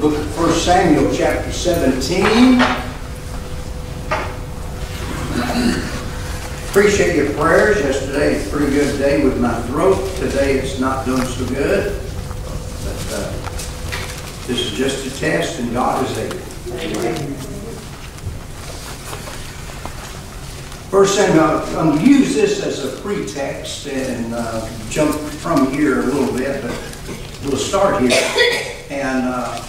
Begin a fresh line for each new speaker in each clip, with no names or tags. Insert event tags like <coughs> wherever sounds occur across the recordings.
Book of 1 Samuel, chapter 17. Appreciate your prayers. Yesterday, a pretty good day with my throat. Today, it's not doing so good. But uh, this is just a test, and God is able. First Samuel, I'm going to use this as a pretext and uh, jump from here a little bit, but we'll start here. And uh,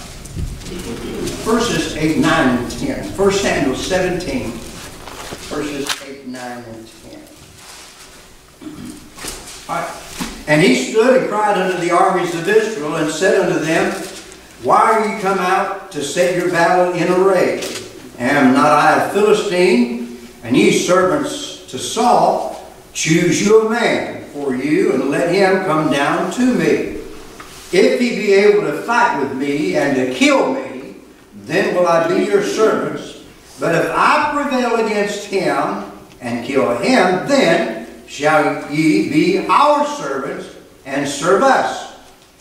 verses 8, 9, and 10. 1 Samuel 17, verses 8, 9, and 10. All right. And he stood and cried unto the armies of Israel and said unto them, Why are ye come out to set your battle in array? Am not I a Philistine? And ye servants to Saul, choose you a man for you, and let him come down to me. If he be able to fight with me and to kill me, then will I be your servants. But if I prevail against him and kill him, then shall ye be our servants and serve us.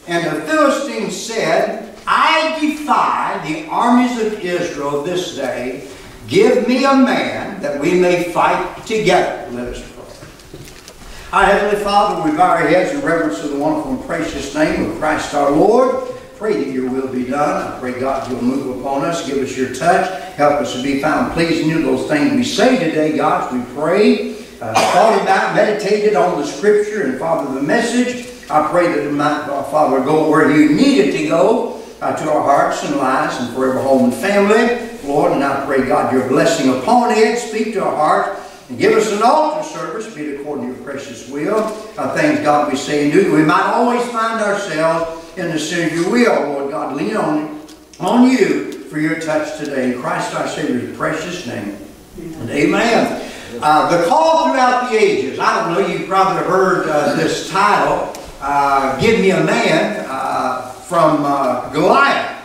And the Philistines said, I defy the armies of Israel this day. Give me a man that we may fight together. Let us. Our Heavenly Father, we bow our heads in reverence to the wonderful and precious name of Christ our Lord. Pray that your will be done. I pray, God, you'll move upon us. Give us your touch. Help us to be found pleasing you. Those things we say today, God, we pray, uh, thought about, meditated on the Scripture, and, Father, the message. I pray that it might, uh, Father, go where you need it to go, uh, to our hearts and lives and forever home and family. Lord, and I pray, God, your blessing upon it. Speak to our heart. And give us an altar service, be it according to your precious will. Uh, things, God, we say and do. We might always find ourselves in the center of your will, Lord God. Lean on, on you for your touch today. In Christ our Savior's precious name. And amen. Uh, the call throughout the ages. I don't know, you've probably heard uh, this title, uh, Give Me a Man, uh, from uh, Goliath.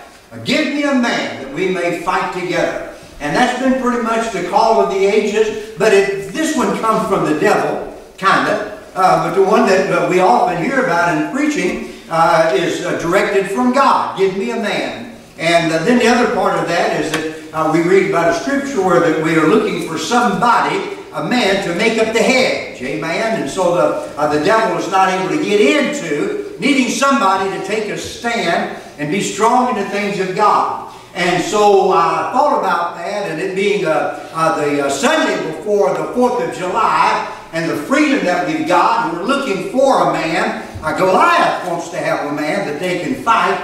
Give me a man that we may fight together. And that's been pretty much the call of the ages. But it, this one comes from the devil, kind of. Uh, but the one that uh, we often hear about in preaching uh, is uh, directed from God. Give me a man. And uh, then the other part of that is that uh, we read about a scripture where that we are looking for somebody, a man, to make up the hedge. Amen. And so the, the devil is not able to get into needing somebody to take a stand and be strong in the things of God. And so I thought about that, and it being uh, uh, the uh, Sunday before the 4th of July, and the freedom that we've got, we're looking for a man. Goliath wants to have a man that they can fight,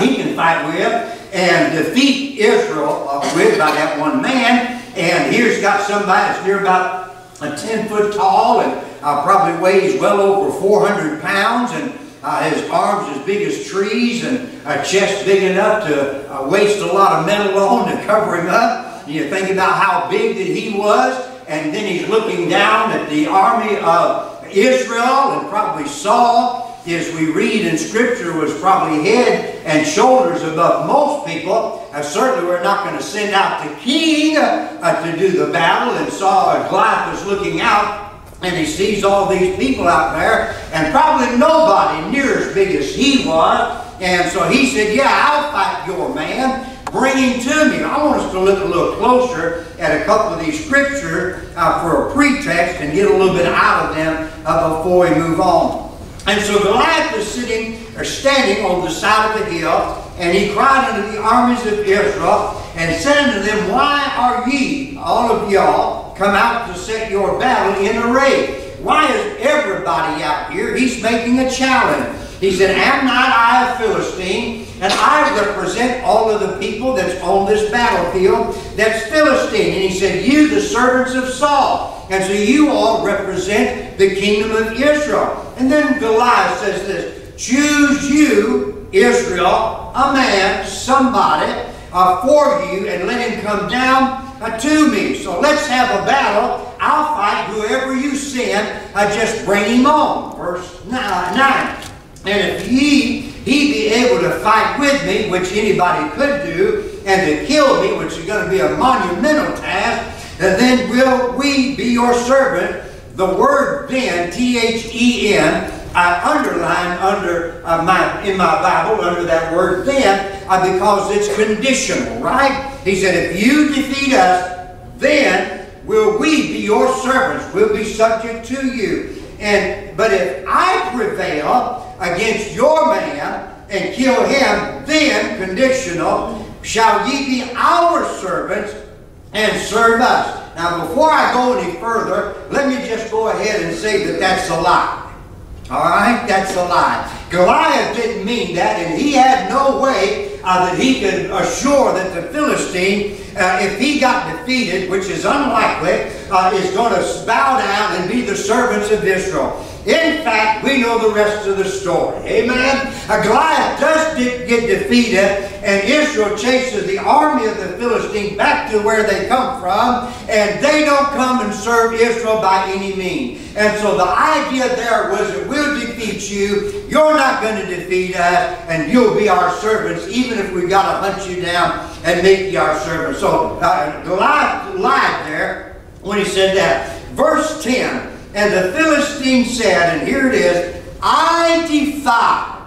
he can fight with, and defeat Israel with by that one man. And here's got somebody that's near about a 10 foot tall and probably weighs well over 400 pounds, and uh, his arms as big as trees and a chest big enough to uh, waste a lot of metal on to cover him up. You think about how big that he was, and then he's looking down at the army of Israel and probably Saul, as we read in Scripture, was probably head and shoulders above most people. Uh, certainly we're not going to send out the king uh, to do the battle, and Saul, and Goliath was looking out and he sees all these people out there, and probably nobody near as big as he was. And so he said, Yeah, I'll fight your man. Bring him to me. I want us to look a little closer at a couple of these scriptures uh, for a pretext and get a little bit out of them uh, before we move on. And so Goliath was sitting or standing on the side of the hill, and he cried unto the armies of Israel and said unto them, Why are ye, all of y'all, come out to set your battle in array? Why is everybody out here? He's making a challenge. He said, Am not I a Philistine? And I represent all of the people that's on this battlefield that's Philistine. And he said, You, the servants of Saul. And so you all represent the kingdom of Israel. And then Goliath says this Choose you, Israel, a man, somebody, uh, for you, and let him come down to me. So let's have a battle. I'll fight whoever you send. Uh, just bring him on. Verse 9. And if ye, he be able to fight with me, which anybody could do, and to kill me, which is going to be a monumental task, then will we be your servant. The word then, T-H-E-N, I underline under uh, my in my Bible under that word then uh, because it's conditional, right? He said, if you defeat us, then will we be your servants? We'll be subject to you. And but if I prevail against your man and kill him, then conditional shall ye be our servants and serve us. Now, before I go any further, let me just go ahead and say that that's a lie. All right, that's a lie. Goliath didn't mean that, and he had no way uh, that he could assure that the Philistine, uh, if he got defeated, which is unlikely, uh, is going to bow down and be the servants of Israel. In fact, we know the rest of the story. Amen? Goliath does get defeated, and Israel chases the army of the Philistines back to where they come from, and they don't come and serve Israel by any means. And so the idea there was that we'll defeat you, you're not going to defeat us, and you'll be our servants, even if we've got to hunt you down and make you our servants. So uh, Goliath lied there when he said that. Verse 10 and the Philistine said, and here it is, I defy,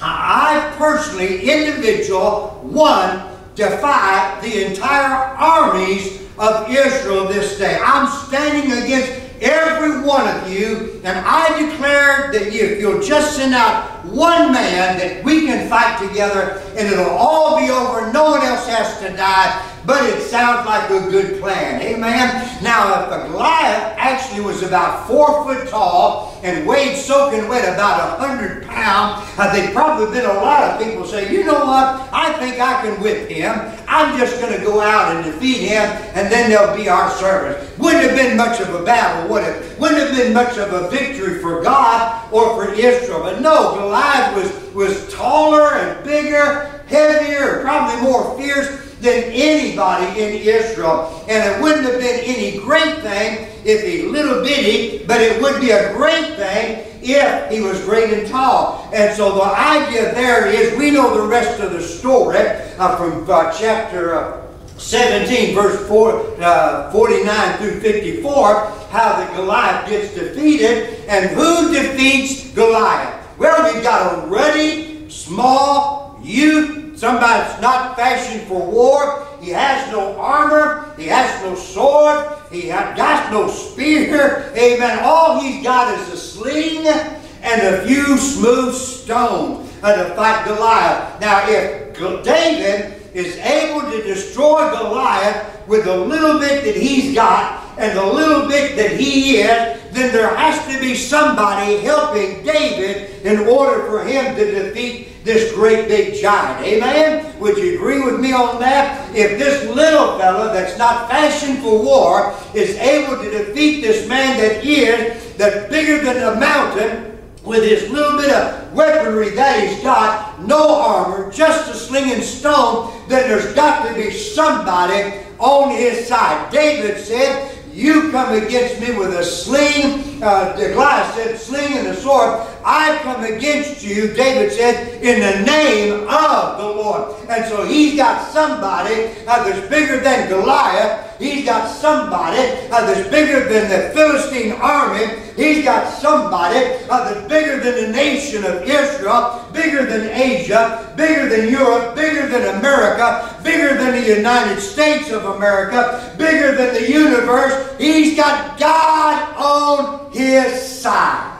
I personally, individual, one, defy the entire armies of Israel this day. I'm standing against every one of you, and I declare that if you'll just send out one man, that we can fight together, and it'll all be over. No one else has to die but sounds like a good plan. Amen? Now, if the Goliath actually was about four foot tall and weighed soaking wet about a hundred pounds, uh, there'd probably been a lot of people say, you know what, I think I can whip him. I'm just going to go out and defeat him, and then they'll be our servants. Wouldn't have been much of a battle, would it? Wouldn't have been much of a victory for God or for Israel. But no, Goliath was, was taller and bigger, heavier, probably more fierce than anybody in Israel. And it wouldn't have been any great thing if he little bitty, but it would be a great thing if he was great and tall. And so the idea there is, we know the rest of the story uh, from uh, chapter uh, 17, verse 4, uh, 49 through 54, how the Goliath gets defeated. And who defeats Goliath? Well, we've got a ruddy, small youth Somebody that's not fashioned for war. He has no armor. He has no sword. He has got no spear. Amen. All he's got is a sling and a few smooth stones uh, to fight Goliath. Now, if David is able to destroy Goliath with the little bit that he's got and the little bit that he is, then there has to be somebody helping David in order for him to defeat this great big giant. Amen? Would you agree with me on that? If this little fella that's not fashioned for war is able to defeat this man that is, that's bigger than a mountain, with his little bit of weaponry that he's got, no armor, just a sling and stone, then there's got to be somebody on his side. David said, you come against me with a sling, uh, Goliath said, sling and a sword. I come against you, David said, in the name of the Lord. And so he's got somebody uh, that's bigger than Goliath. He's got somebody uh, that's bigger than the Philistine army. He's got somebody uh, that's bigger than the nation of Israel, bigger than Asia, bigger than Europe, bigger than America, bigger than the United States of America, bigger than the universe. He's got God on his side.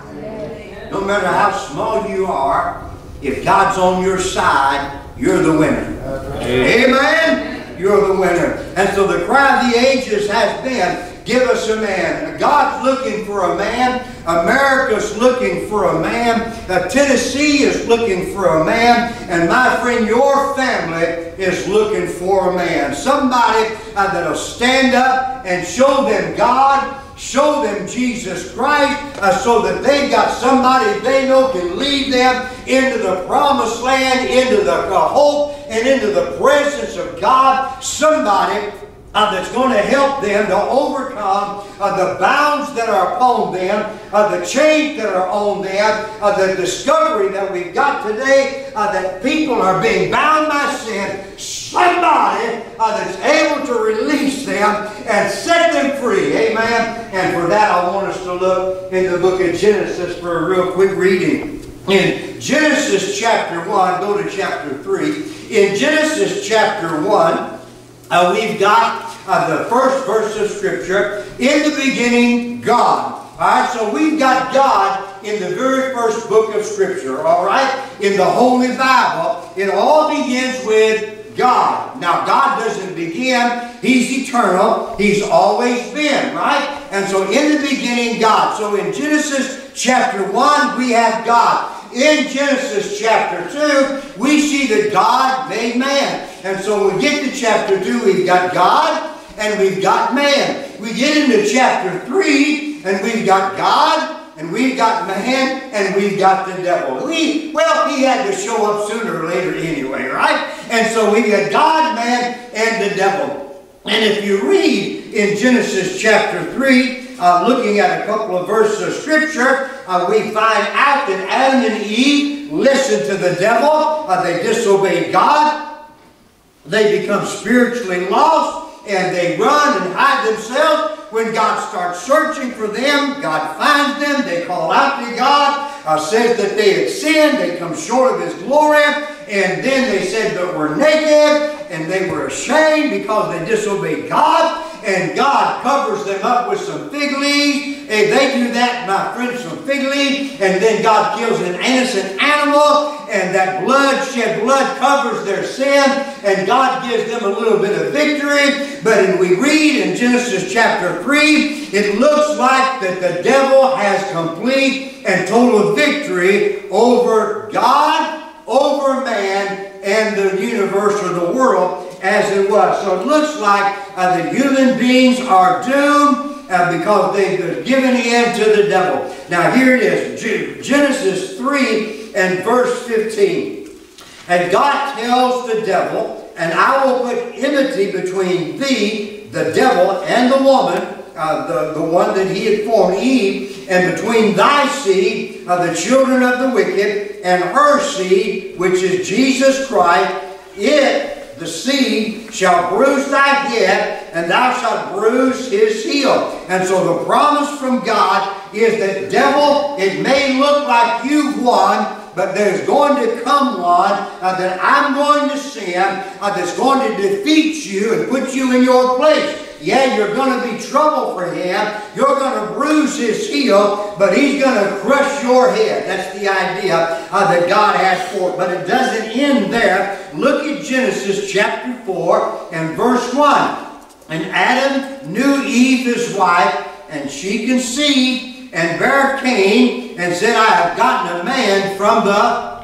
No matter how small you are, if God's on your side, you're the winner. Amen? You're the winner. And so the cry of the ages has been, Give us a man. God's looking for a man. America's looking for a man. Tennessee is looking for a man. And my friend, your family is looking for a man. Somebody uh, that'll stand up and show them God show them Jesus Christ uh, so that they've got somebody they know can lead them into the promised land, into the uh, hope, and into the presence of God. Somebody uh, that's going to help them to overcome uh, the bounds that are upon them, uh, the chains that are on them, uh, the discovery that we've got today uh, that people are being bound by sin. Somebody uh, that's able to release them and set them free. Amen. And for that, I want us to look in the book of Genesis for a real quick reading. In Genesis chapter 1, go to chapter 3. In Genesis chapter 1, uh, we've got uh, the first verse of Scripture. In the beginning, God. All right, so we've got God in the very first book of Scripture, all right? In the Holy Bible, it all begins with God. Now, God doesn't begin. He's eternal. He's always been, right? And so in the beginning, God. So in Genesis chapter 1, we have God. In Genesis chapter 2, we see that God made man. And so when we get to chapter 2, we've got God and we've got man. We get into chapter 3 and we've got God and we've got man and we've got the devil. We, well, he had to show up sooner or later anyway, right? And so we got God, man, and the devil. And if you read in Genesis chapter 3, uh, looking at a couple of verses of Scripture, uh, we find out that Adam and Eve listened to the devil. Uh, they disobeyed God. They become spiritually lost and they run and hide themselves. When God starts searching for them, God finds them. They call out to God, uh, says that they had sinned, they come short of His glory, and then they said that we're naked, and they were ashamed because they disobeyed God and God covers them up with some fig leaves. And they do that, my friends, some fig leaves, and then God kills an innocent animal, and that blood, shed blood, covers their sin, and God gives them a little bit of victory. But we read in Genesis chapter 3, it looks like that the devil has complete and total victory over God, over man, and the universe or the world as it was. So it looks like uh, the human beings are doomed uh, because they've given in to the devil. Now here it is, Genesis 3 and verse 15. And God tells the devil, and I will put enmity between thee, the devil, and the woman, uh, the, the one that he had formed, Eve, and between thy seed, uh, the children of the wicked, and her seed, which is Jesus Christ, it the seed shall bruise thy head, and thou shalt bruise his heel. And so the promise from God is that, devil, it may look like you've won, but there's going to come one uh, that I'm going to send uh, that's going to defeat you and put you in your place. Yeah, you're going to be trouble for him. You're going to bruise his heel, but he's going to crush your head. That's the idea uh, that God has for it. But it doesn't end there. Look at Genesis chapter 4 and verse 1. And Adam knew Eve his wife, and she conceived and bare Cain, and said, I have gotten a man from the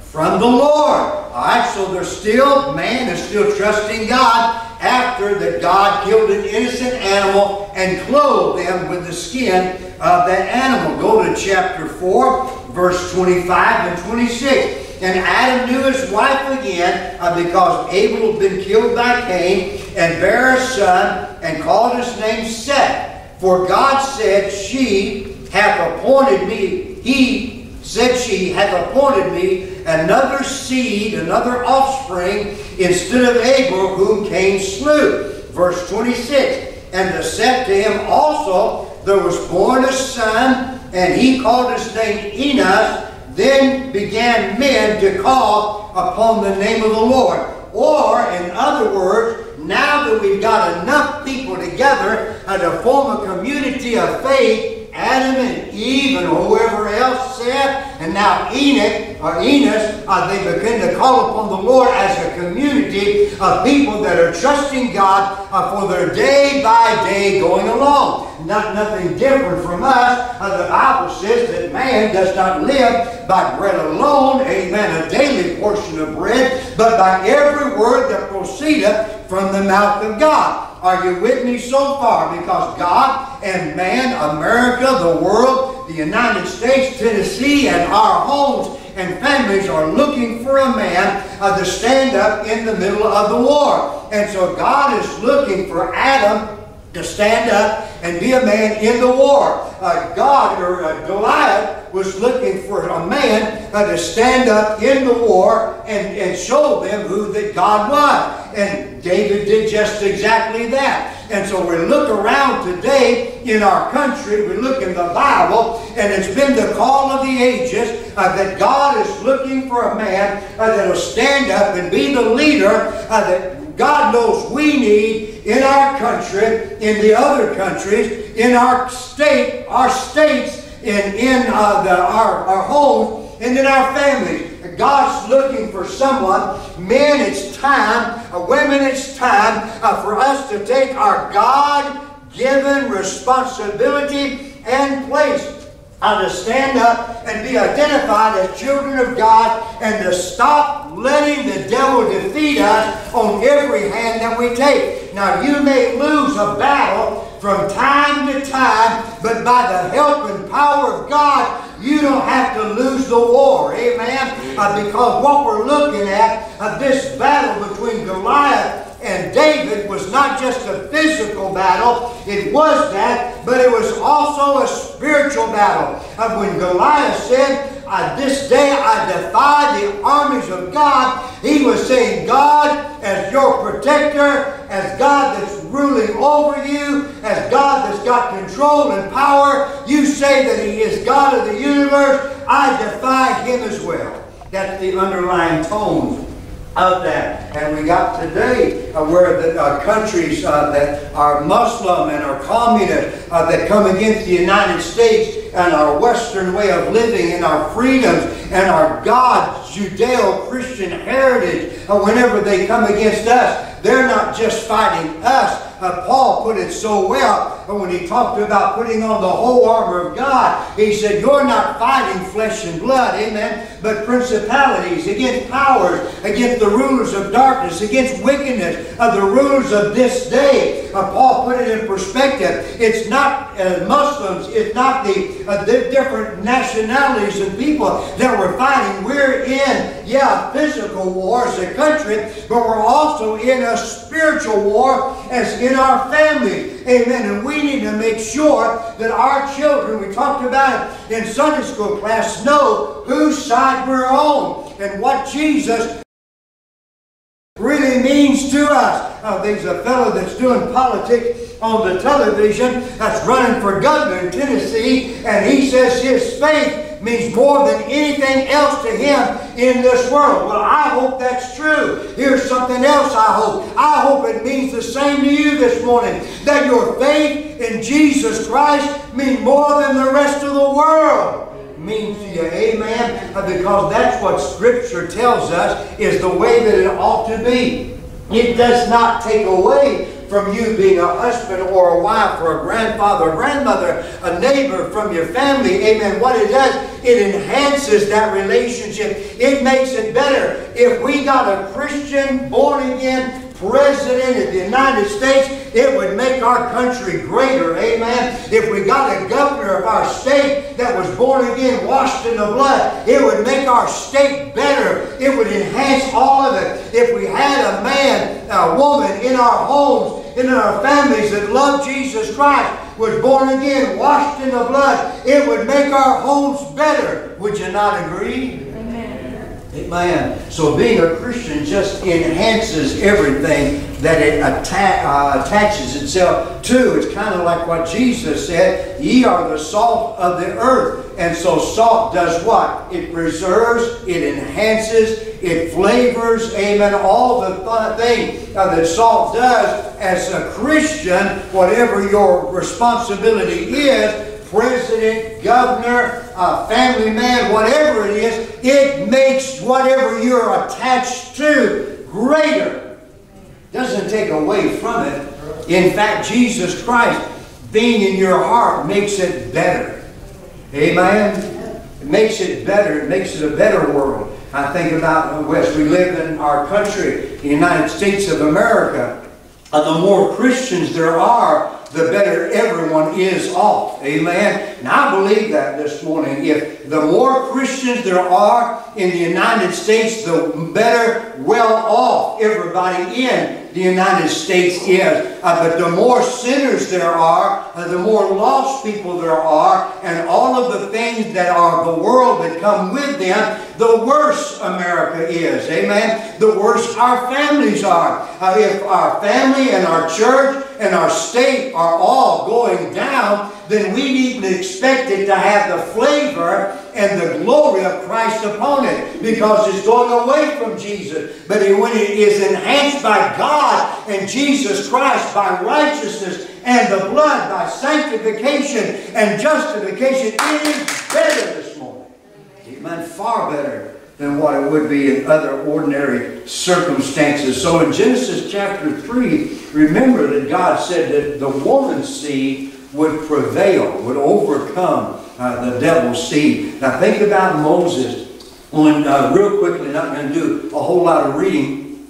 from the Lord. All right, so there's still, man is still trusting God after that God killed an innocent animal and clothed them with the skin of that animal. Go to chapter 4, verse 25 and 26. And Adam knew his wife again uh, because Abel had been killed by Cain and bare a son and called his name Seth. For God said, She hath appointed me, he said she, hath appointed me another seed, another offspring, instead of Abel, whom Cain slew. Verse 26. And the Seth to him also, there was born a son, and he called his name Enos. Then began men to call upon the name of the Lord. Or, in other words, now that we've got enough people together to form a community of faith, Adam and Eve and whoever else said, and now Enoch or Enos, uh, they begin to call upon the Lord as a community of people that are trusting God uh, for their day by day going along. Not nothing different from us. Uh, the Bible says that man does not live by bread alone, amen, a daily portion of bread, but by every word that proceedeth from the mouth of God. Are you with me so far? Because God and man, America, the world, the United States, Tennessee, and our homes and families are looking for a man uh, to stand up in the middle of the war. And so God is looking for Adam to stand up and be a man in the war. Uh, God, or uh, Goliath, was looking for a man uh, to stand up in the war and, and show them who that God was. And David did just exactly that. And so we look around today in our country, we look in the Bible, and it's been the call of the ages uh, that God is looking for a man uh, that will stand up and be the leader uh, that God knows we need in our country, in the other countries, in our state, our states, and in uh, the, our, our homes, and in our families. God's looking for someone. Men, it's time. Uh, women, it's time uh, for us to take our God-given responsibility and place uh, to stand up and be identified as children of God and to stop letting the devil defeat us on every hand that we take. Now, you may lose a battle from time to time, but by the help and power of God, you don't have to lose the war. Amen? Uh, because what we're looking at, uh, this battle between Goliath and David was not just a physical battle, it was that, but it was also a spiritual battle. Uh, when Goliath said, This day I defy the armies of God, he was saying, God, as your protector, as God that's ruling over you, as God that's got control and power, you say that He is God of the universe, I defy Him as well. That's the underlying tone of that. And we got today uh, where the uh, countries uh, that are Muslim and are communist uh, that come against the United States and our Western way of living and our freedoms and our God's Judeo-Christian heritage, uh, whenever they come against us, they're not just fighting us. Uh, Paul put it so well when he talked about putting on the whole armor of God. He said, You're not fighting flesh and blood, amen, but principalities, against powers, against the rulers of darkness, against wickedness of the rulers of this day. Uh, Paul put it in perspective. It's not uh, Muslims, it's not the, uh, the different nationalities and people that we're fighting. We're in, yeah, physical war as a country, but we're also in a spiritual war as in our families. Amen. And we need to make sure that our children, we talked about it in Sunday school class, know whose side we're on and what Jesus really means to us. Uh, there's a fellow that's doing politics on the television that's running for governor in Tennessee, and he says his faith means more than anything else to him in this world. Well, I hope that's true. Here's something else I hope. I hope it means the same to you this morning. That your faith in Jesus Christ means more than the rest of the world means to you. Amen? Because that's what Scripture tells us is the way that it ought to be. It does not take away from you being a husband or a wife or a grandfather or grandmother, a neighbor from your family. Amen. What it does, it enhances that relationship. It makes it better. If we got a Christian, born again, president of the United States, it would make our country greater. Amen. If we got a governor of our state that was born again, washed in the blood, it would make our state better. It would enhance all of it. If we had a man, a woman in our homes, in our families that love Jesus Christ, was born again, washed in the blood, it would make our homes better. Would you not agree? Amen. So being a Christian just enhances everything that it atta uh, attaches itself to. It's kind of like what Jesus said, ye are the salt of the earth. And so salt does what? It preserves, it enhances, it flavors, amen, all the thing uh, that salt does. As a Christian, whatever your responsibility is, president, governor, uh, family man, whatever it is, it makes whatever you're attached to greater. Doesn't take away from it. In fact, Jesus Christ being in your heart makes it better. Amen? It makes it better. It makes it a better world. I think about West. We live in our country, the United States of America. Uh, the more Christians there are, the better everyone is off. Amen. And I believe that this morning. If the more Christians there are in the United States, the better well off everybody in the United States is. Uh, but the more sinners there are, uh, the more lost people there are, and all of the things that are the world that come with them, the worse America is. Amen. The worse our families are. Uh, if our family and our church and our state are all going down, then we need to expect it to have the flavor and the glory of Christ upon it because it's going away from Jesus. But when it is enhanced by God and Jesus Christ by righteousness and the blood by sanctification and justification, it is better this morning. Amen. Far better than what it would be in other ordinary circumstances. So in Genesis chapter 3, remember that God said that the woman's seed would prevail, would overcome uh, the devil's seed. Now think about Moses. When, uh, real quickly, not going to do a whole lot of reading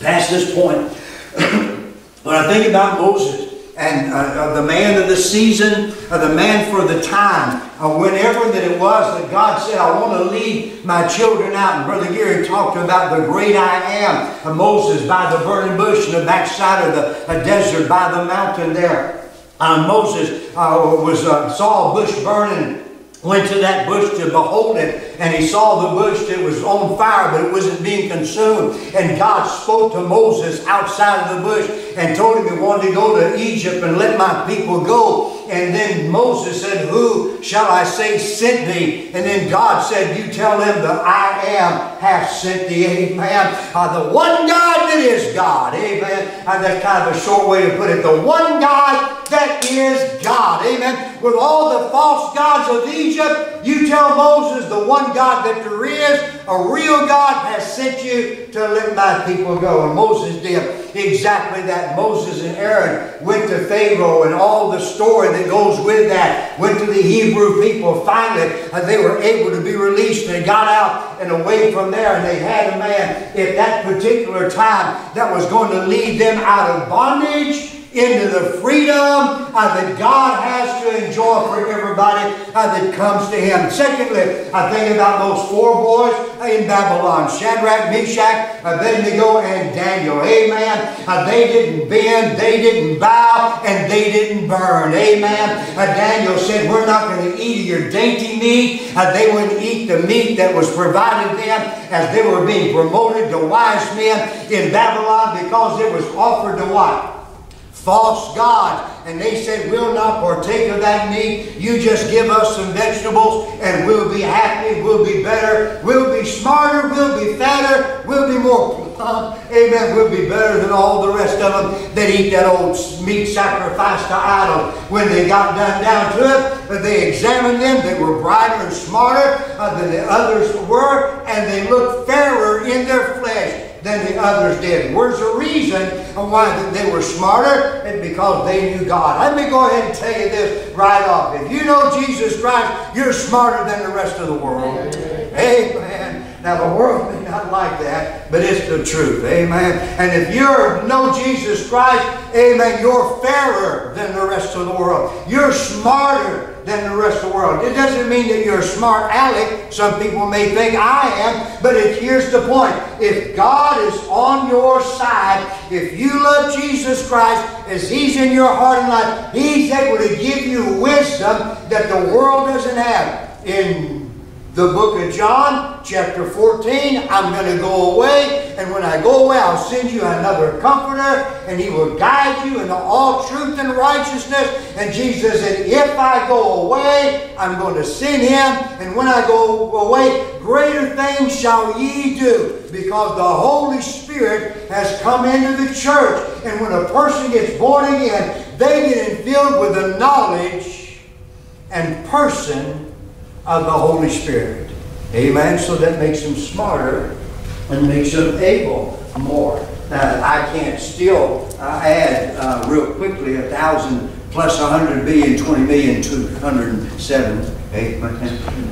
past this point. <clears throat> but I think about Moses and uh, the man of the season, the man for the time, uh, whenever that it was that God said, I want to lead my children out. And Brother Gary talked about the great I am, uh, Moses by the burning bush in the backside of the desert by the mountain there. Uh, Moses was saw a bush burning went to that bush to behold it, and he saw the bush that was on fire, but it wasn't being consumed. And God spoke to Moses outside of the bush and told him he wanted to go to Egypt and let my people go. And then Moses said, Who shall I say sent thee? And then God said, You tell them that I am hath sent thee. Amen. Uh, the one God that is God. Amen. Uh, that's kind of a short way to put it. The one God that is God. Amen. With all the false gods of Egypt, you tell Moses the one God that there is, a real God has sent you to let my people go. And Moses did exactly that. Moses and Aaron went to Pharaoh and all the story that goes with that. Went to the Hebrew people. Finally, they were able to be released. They got out and away from there and they had a man at that particular time that was going to lead them out of bondage into the freedom uh, that God has to enjoy for everybody uh, that comes to Him. Secondly, I think about those four boys in Babylon Shadrach, Meshach, Abednego, and Daniel. Amen. Uh, they didn't bend, they didn't bow, and they didn't burn. Amen. Uh, Daniel said, We're not going to eat your dainty meat. Uh, they wouldn't eat the meat that was provided them as they were being promoted to wise men in Babylon because it was offered to what? False gods. And they said, We'll not partake of that meat. You just give us some vegetables and we'll be happy, we'll be better, we'll be smarter, we'll be fatter, we'll be more Amen. We'll be better than all the rest of them that eat that old meat sacrificed to idols. When they got done down to it, but they examined them. They were brighter and smarter uh, than the others were, and they looked fairer in their flesh than the others did. Where's the reason why they were smarter? And because they knew God. Let me go ahead and tell you this right off. If you know Jesus Christ, you're smarter than the rest of the world. Amen. Amen. Now the world may not like that, but it's the truth. Amen. And if you know Jesus Christ, amen, you're fairer than the rest of the world. You're smarter than the rest of the world. It doesn't mean that you're a smart aleck. Some people may think I am, but it, here's the point. If God is on your side, if you love Jesus Christ as He's in your heart and life, He's able to give you wisdom that the world doesn't have. In the book of John, chapter 14. I'm going to go away, and when I go away, I'll send you another comforter, and he will guide you into all truth and righteousness. And Jesus said, If I go away, I'm going to send him, and when I go away, greater things shall ye do, because the Holy Spirit has come into the church. And when a person gets born again, they get filled with the knowledge and person of the Holy Spirit. Amen. So that makes them smarter and makes them able more. Now, I can't still uh, add uh, real quickly a thousand plus a hundred billion, twenty million, two hundred and seven. Amen.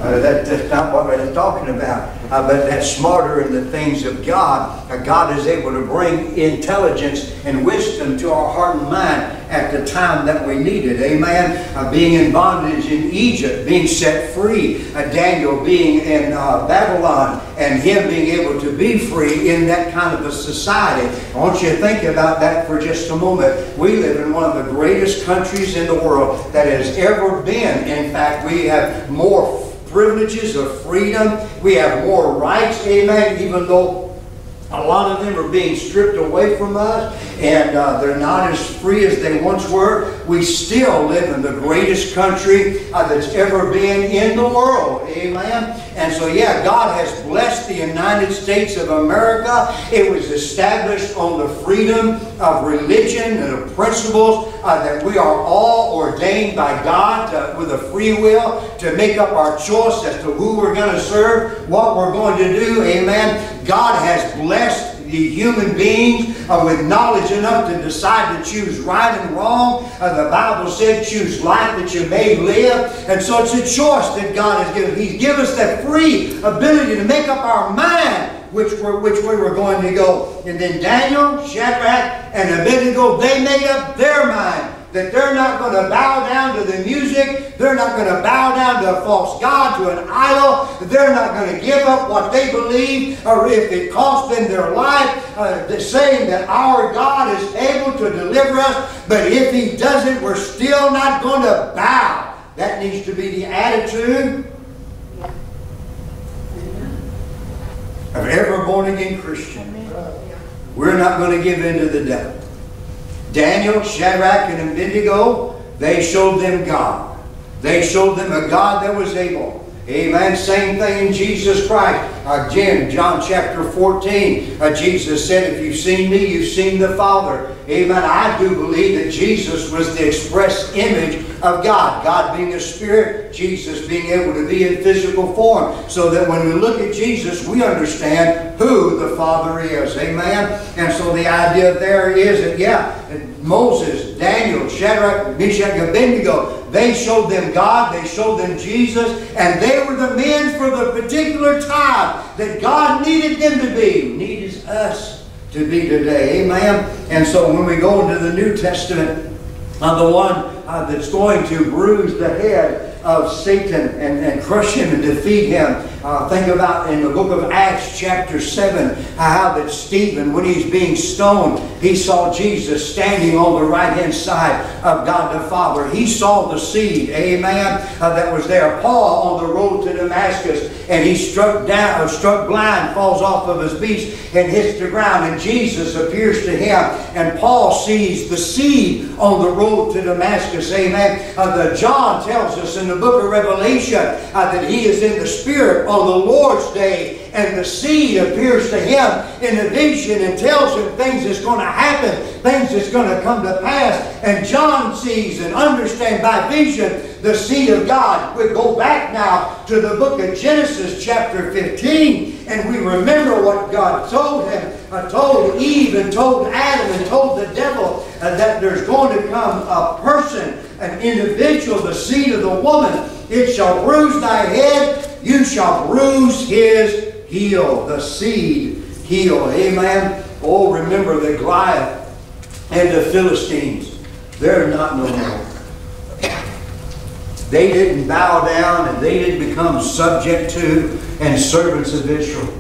Uh, that, that's not what we're talking about. uh, but that's smarter in the things of God. Uh, God is able to bring intelligence and wisdom to our heart and mind at the time that we needed. Amen. Uh, being in bondage in Egypt, being set free, uh, Daniel being in uh, Babylon, and him being able to be free in that kind of a society. I want you to think about that for just a moment. We live in one of the greatest countries in the world that has ever been. In fact, we have more privileges of freedom. We have more rights, amen, even though a lot of them are being stripped away from us and uh, they're not as free as they once were. We still live in the greatest country uh, that's ever been in the world. Amen. And so, yeah, God has blessed the United States of America. It was established on the freedom of religion and of principles uh, that we are all ordained by God to, with a free will to make up our choice as to who we're going to serve, what we're going to do. Amen. God has blessed the human beings uh, with knowledge enough to decide to choose right and wrong. Uh, the Bible said, choose life that you may live. And so it's a choice that God has given. He's given us that free ability to make up our mind which, were, which way we're going to go. And then Daniel, Shadrach, and Abednego, they made up their mind that they're not going to bow down to the music. They're not going to bow down to a false god, to an idol. They're not going to give up what they believe, or if it costs them their life, uh, saying that our God is able to deliver us. But if He doesn't, we're still not going to bow. That needs to be the attitude of every born again Christian. We're not going to give in to the devil. Daniel, Shadrach, and Abednego, they showed them God. They showed them a God that was able. Amen. Same thing in Jesus Christ. Again, John chapter 14, uh, Jesus said, If you've seen me, you've seen the Father. Amen. I do believe that Jesus was the express image of God. God being a spirit, Jesus being able to be in physical form. So that when we look at Jesus, we understand who the Father is. Amen. And so the idea there is that, yeah, Moses, Daniel, Shadrach, Meshach, Abednego, they showed them God, they showed them Jesus, and they were the men for the particular time that God needed them to be. Needs us to be today. Amen. And so when we go into the New Testament, uh, the one uh, that's going to bruise the head of Satan and, and crush him and defeat him. Uh, think about in the book of Acts, chapter 7, how that Stephen, when he's being stoned, he saw Jesus standing on the right hand side of God the Father. He saw the seed, amen, uh, that was there. Paul on the road to Damascus, and he struck down, or struck blind, falls off of his beast and hits the ground, and Jesus appears to him, and Paul sees the seed on the road to Damascus, amen. Uh, the John tells us in the book of Revelation uh, that he is in the Spirit on the Lord's day and the seed appears to him in a vision and tells him things that's going to happen, things that's going to come to pass. And John sees and understands by vision the seed of God. We go back now to the book of Genesis chapter 15 and we remember what God told him, uh, told Eve and told Adam and told the devil uh, that there's going to come a person, an individual, the seed of the woman. It shall bruise thy head, you shall bruise his heel, the seed heel. Amen. Oh, remember the Goliath and the Philistines. They're not no more. They didn't bow down and they didn't become subject to and servants of Israel.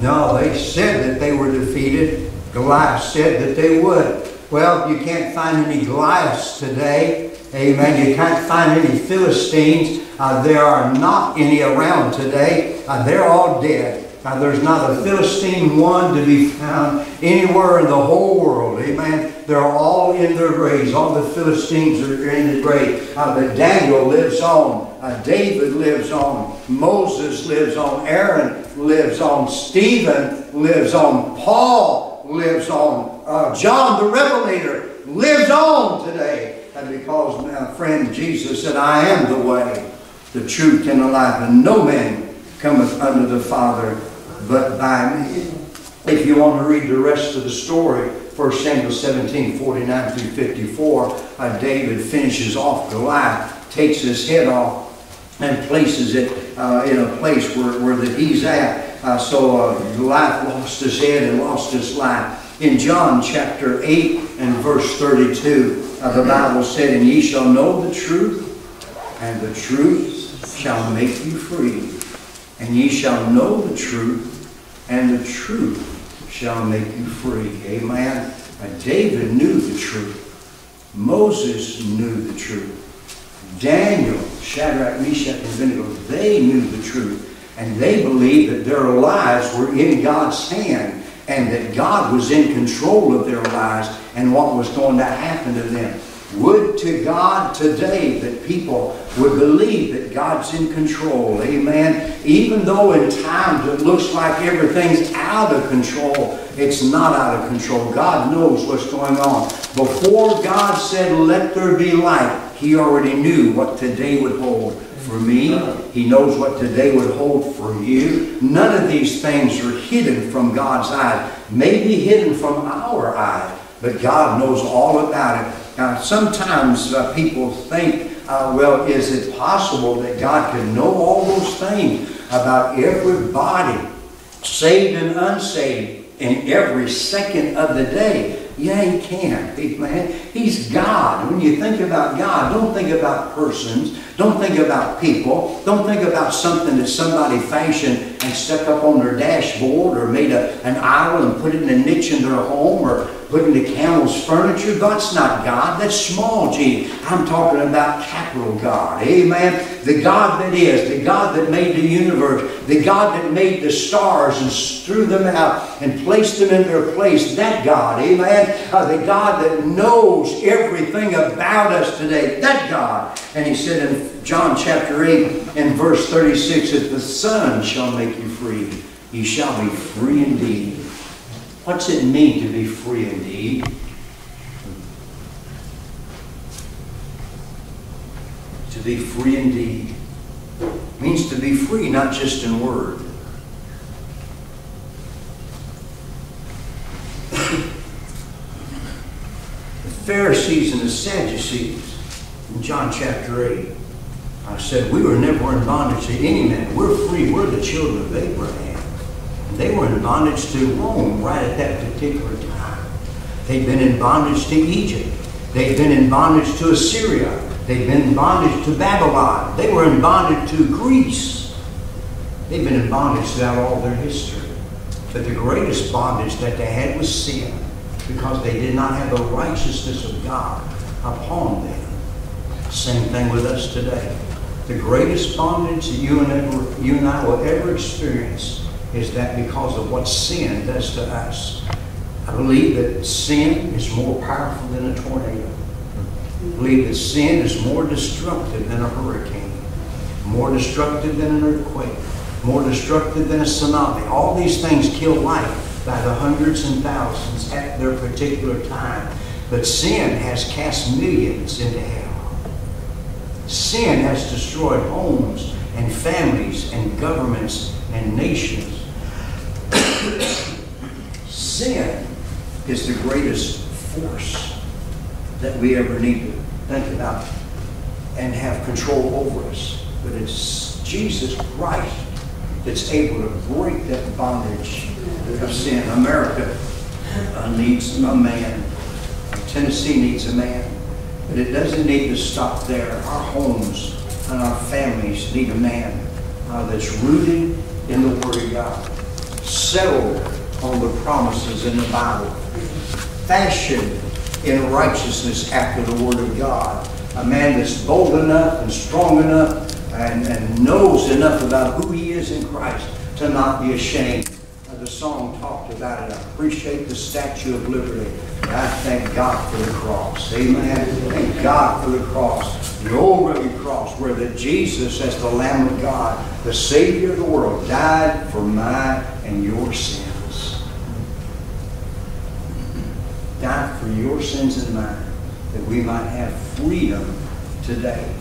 No, they said that they were defeated. Goliath said that they would. Well, you can't find any Goliaths today. Amen. You can't find any Philistines. Uh, there are not any around today. Uh, they're all dead. Uh, there's not a Philistine one to be found anywhere in the whole world. Amen. They're all in their graves. All the Philistines are in the grave. Uh, but Daniel lives on. Uh, David lives on. Moses lives on. Aaron lives on. Stephen lives on. Paul lives on. Uh, John the Revelator lives on today. And because my friend Jesus said, I am the way, the truth, and the life, and no man cometh unto the Father but by me. If you want to read the rest of the story, 1 Samuel 17, 49 through 54, uh, David finishes off Goliath, takes his head off, and places it uh, in a place where, where that he's at. uh, so uh, lost his head and lost his life. In John chapter 8 and verse 32, uh, the Bible said, And ye shall know the truth, and the truth shall make you free. And ye shall know the truth, and the truth shall make you free. Amen. And David knew the truth. Moses knew the truth. Daniel, Shadrach, Meshach, and Abednego, they knew the truth. And they believed that their lives were in God's hand and that God was in control of their lives and what was going to happen to them. Would to God today that people would believe that God's in control. Amen. Even though in times it looks like everything's out of control, it's not out of control. God knows what's going on. Before God said, let there be light, He already knew what today would hold for me. He knows what today would hold for you. None of these things are hidden from God's eyes. Maybe hidden from our eye, but God knows all about it. Now, sometimes uh, people think, uh, well, is it possible that God can know all those things about everybody, saved and unsaved, in every second of the day? Yeah, he can. man. He's God. When you think about God, don't think about persons. Don't think about people. Don't think about something that somebody fashioned and stuck up on their dashboard or made a, an idol and put it in a niche in their home or put in the camel's furniture. That's not God. That's small g. I'm talking about capital God. Amen. The God that is, the God that made the universe, the God that made the stars and threw them out and placed them in their place. That God. Amen. Uh, the God that knows everything about us today. That God. And he said in John chapter 8 and verse 36, If the Son shall make you free, you shall be free indeed. What's it mean to be free indeed? To be free indeed means to be free not just in word. <coughs> the Pharisees and the Sadducees in John chapter 8. I said, we were never in bondage to any man. We're free. We're the children of Abraham. They were in bondage to Rome right at that particular time. They'd been in bondage to Egypt. They'd been in bondage to Assyria. They'd been in bondage to Babylon. They were in bondage to Greece. They've been in bondage throughout all their history. But the greatest bondage that they had was sin because they did not have the righteousness of God upon them. Same thing with us today. The greatest bondage that you and, ever, you and I will ever experience is that because of what sin does to us. I believe that sin is more powerful than a tornado. I believe that sin is more destructive than a hurricane, more destructive than an earthquake, more destructive than a tsunami. All these things kill life by the hundreds and thousands at their particular time. But sin has cast millions into hell. Sin has destroyed homes and families and governments and nations sin is the greatest force that we ever need to think about and have control over us. But it's Jesus Christ that's able to break that bondage of sin. America uh, needs a man. Tennessee needs a man. But it doesn't need to stop there. Our homes and our families need a man uh, that's rooted in the Word of God settled on the promises in the Bible, fashioned in righteousness after the Word of God. A man that's bold enough and strong enough and, and knows enough about who he is in Christ to not be ashamed. The song talked about it. I appreciate the Statue of Liberty. I thank God for the cross. Amen. Thank God for the cross. The old rugged cross where the Jesus as the Lamb of God, the Savior of the world, died for my and your sins. Died for your sins and mine that we might have freedom today.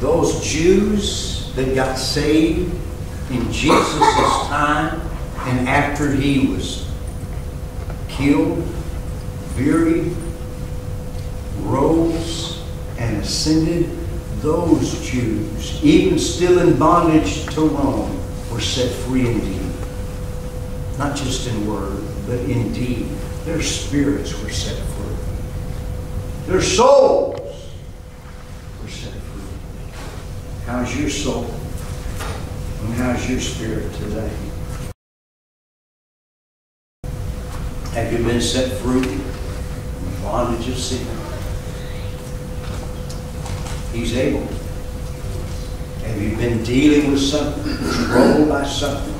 Those Jews that got saved in Jesus' time and after he was killed, buried, rose, and ascended, those Jews, even still in bondage to Rome, were set free indeed. Not just in word, but in deed. Their spirits were set free. Their souls were set free. How's your soul? And how's your spirit today? Have you been set free from the bondage of sin? He's able. Have you been dealing with something, controlled by something?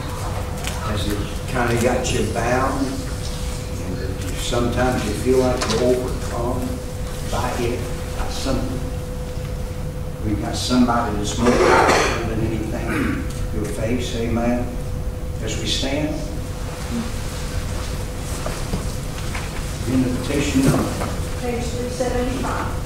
Has it kind of got you bound? And sometimes you feel like you're overcome by it, by something. We've got somebody that's more powerful than anything. Your face, amen. As we stand. In the petition number.
Page three seventy-five.